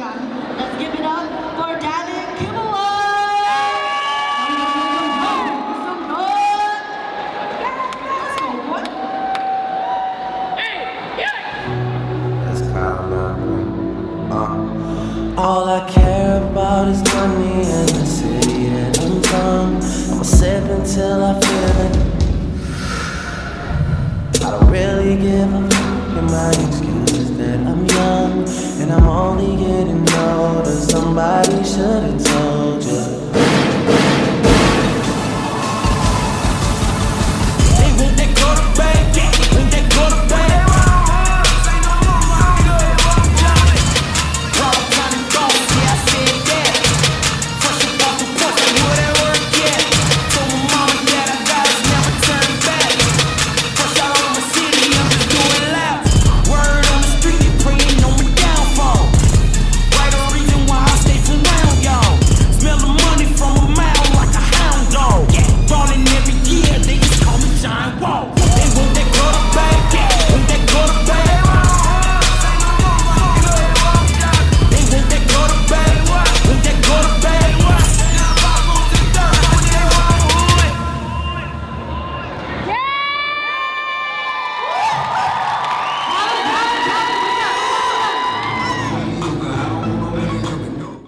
Johnny. Let's give it up for Davin Kibblewhite. Some noise. Let's go, boy. That's Kyle Lowry. Uh. All I care about is money and the city that I'm from. I'ma sip until I feel it. I don't really give a fuck, and my excuse and I'm only getting older. Somebody should've told